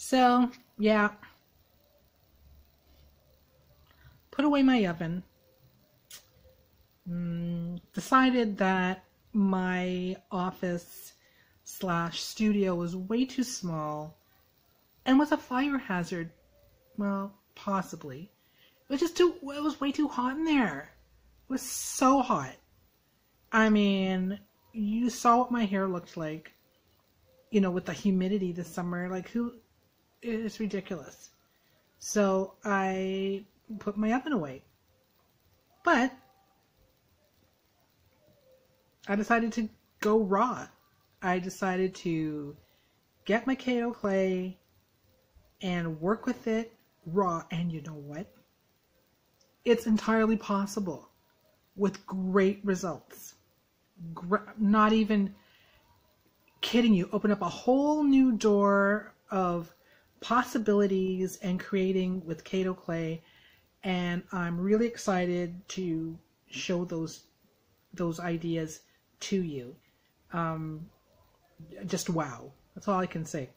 So, yeah. Put away my oven. Mm, decided that my office slash studio was way too small and was a fire hazard. Well, possibly. It was just too, it was way too hot in there. It was so hot. I mean, you saw what my hair looked like, you know, with the humidity this summer. Like, who, it's ridiculous. So I put my oven away. But I decided to go raw. I decided to get my Kato clay and work with it raw. And you know what? It's entirely possible with great results. not even kidding you. Open up a whole new door of possibilities and creating with Kato clay. And I'm really excited to show those those ideas to you. Um, just wow. That's all I can say.